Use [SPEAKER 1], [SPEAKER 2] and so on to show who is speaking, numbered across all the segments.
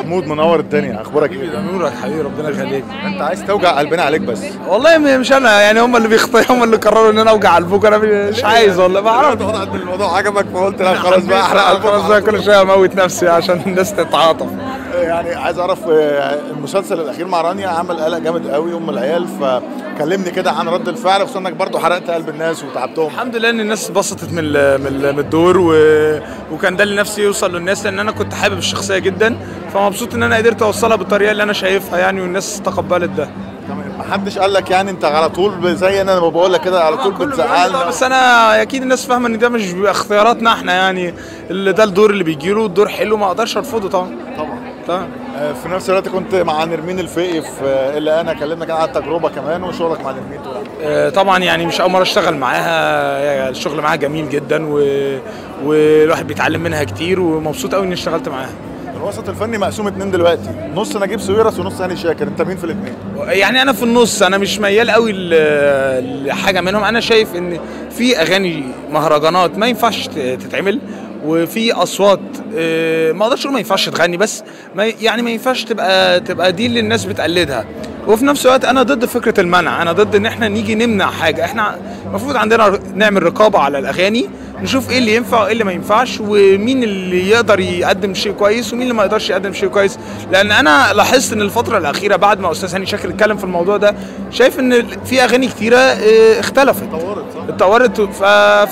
[SPEAKER 1] محمود منور الدنيا.
[SPEAKER 2] أخبارك
[SPEAKER 1] إيه؟
[SPEAKER 2] ده نورك حبيبي ربنا يخليك.
[SPEAKER 1] أنت عايز توجع قلبنا عليك بس.
[SPEAKER 2] والله مش أنا يعني هم اللي بيختاروا هم اللي قرروا إن أنا أوجع قلبكم. أنا مش عايز والله ما
[SPEAKER 1] أعرفش. الموضوع عجبك فقلت لا خلاص بقى احرق
[SPEAKER 2] خلاص بقى كل شوية أموت نفسي عشان الناس تتعاطف.
[SPEAKER 1] يعني عايز أعرف آه، المسلسل الأخير مع رانيا عمل قلق جامد قوي أم العيال فكلمني كده عن رد الفعل خصوصا إنك برضه حرقت قلب الناس وتعبتهم.
[SPEAKER 2] الحمد لله إن الناس اتبسطت من من ال- من الدور و... وكان ده اللي نفسي يوصل للناس لأن أنا كنت حابب الشخصية جدا فمبسوط إن أنا قدرت أوصلها بالطريقة اللي أنا شايفها يعني والناس تقبلت ده.
[SPEAKER 1] تمام. محدش قال لك يعني أنت على طول زي أنا لما بقول لك كده على طول بتزعلنا؟
[SPEAKER 2] طبعا، بس أنا أكيد الناس فاهمة إن ده مش اختياراتنا إحنا يعني اللي ده الدور اللي بيجي له الدور حلو ما أقدرش أرفضه طبعا.
[SPEAKER 1] طبعا.
[SPEAKER 2] طبعا
[SPEAKER 1] آه، في نفس الوقت كنت مع نرمين الفقي في آه، الا أنا كلمنا كده على التجربه كمان وشغلك مع نرمين طبعا
[SPEAKER 2] آه، طبعا يعني مش أول مرة أشتغل معاها. الشغل معاها جميل جدا و... والواحد بيتعلم منها كتير ومبسوط قوي إني اشتغلت معاها.
[SPEAKER 1] الوسط الفني مقسوم اتنين دلوقتي. نص نجيب سويرس ونص هاني شاكر. أنت مين في الاثنين
[SPEAKER 2] يعني أنا في النص. أنا مش ميال قوي لحاجة منهم. أنا شايف إن في أغاني مهرجانات ما ينفعش تتعمل. وفي أصوات آه، ما أقدرش أقول ما ينفعش تغني بس ما يعني ما ينفعش تبقى تبقى دي اللي الناس بتقلدها. وفي نفس الوقت أنا ضد فكرة المنع أنا ضد إن إحنا نيجي نمنع حاجة. إحنا المفروض عندنا نعمل رقابة على الأغاني نشوف إيه اللي ينفع وإيه اللي ما ينفعش ومين اللي يقدر يقدم شيء كويس ومين اللي ما يقدرش يقدم شيء كويس. لأن أنا لاحظت إن الفترة الأخيرة بعد ما أستاذ هاني شاكر اتكلم في الموضوع ده شايف إن في أغاني كتيرة آه، اختلفت. اتطورت ف...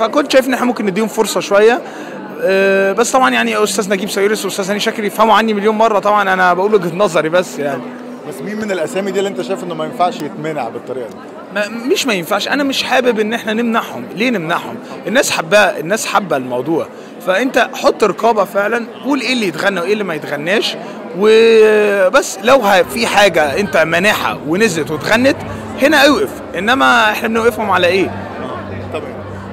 [SPEAKER 2] فكنت شايف إن إحنا ممكن نديهم فرصة شوية. بس طبعا يعني أستاذ نجيب ساويرس وأستاذ هاني شاكر يفهموا عني مليون مرة طبعا أنا بقول وجهة نظري بس يعني.
[SPEAKER 1] بس مين من الأسامي دي اللي أنت شايف إنه ما ينفعش يتمنع بالطريقة دي؟
[SPEAKER 2] ما مش ما ينفعش. أنا مش حابب إن إحنا نمنعهم. ليه نمنعهم؟ الناس حباه الناس حابة الموضوع. فأنت حط رقابة فعلا قول إيه اللي يتغنى وإيه اللي ما يتغناش. وبس لو في حاجة أنت مانعها ونزلت واتغنت هنا أوقف. إنما إحنا بنوقفهم على
[SPEAKER 1] إيه؟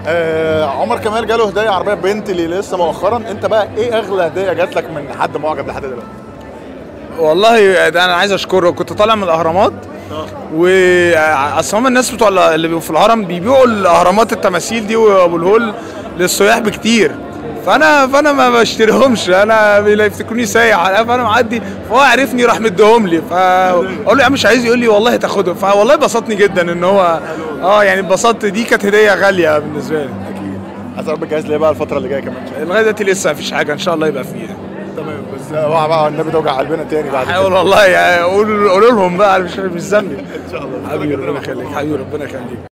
[SPEAKER 1] آه عمر كمال جاله هدية عربية بنتلي لسه مؤخرا. انت بقى إيه اغلى هدية جات لك من حد معجب لحد دلوقتي؟
[SPEAKER 2] والله ده أنا عايز اشكره. كنت طالع من الاهرامات واصل هم الناس بتوع ال- اللي بيبقوا في الهرم بيبيعوا الاهرامات التماثيل دي وابو الهول للسياح بكتير. فانا فانا ما بشتريهمش. أنا بيلا يفتكروني سايح. فانا معدي فهو عرفني راح مديهم لي. فاقول له يا عم مش عايز يقول لي والله تاخدهم. فوالله بسطني جدا إن هو آه يعني اتبسطت دي كانت هدية غالية بالنسبة لي.
[SPEAKER 1] أكيد. عايز اعرف بتجهز ليه بقى الفترة اللي جاية كمان.
[SPEAKER 2] لغاية دلوقتي لسه مفيش حاجة. إن شاء الله يبقى فيها.
[SPEAKER 1] تمام. بس اوعى بقى النبي توجع قلبنا تاني بعد كده.
[SPEAKER 2] حاول والله. يعني قولوا لهم بقى. مش مش ذنبي.
[SPEAKER 1] إن شاء الله.
[SPEAKER 2] حبيبي ربنا يخليك. حبيبي ربنا يخليك.